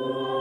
Lord.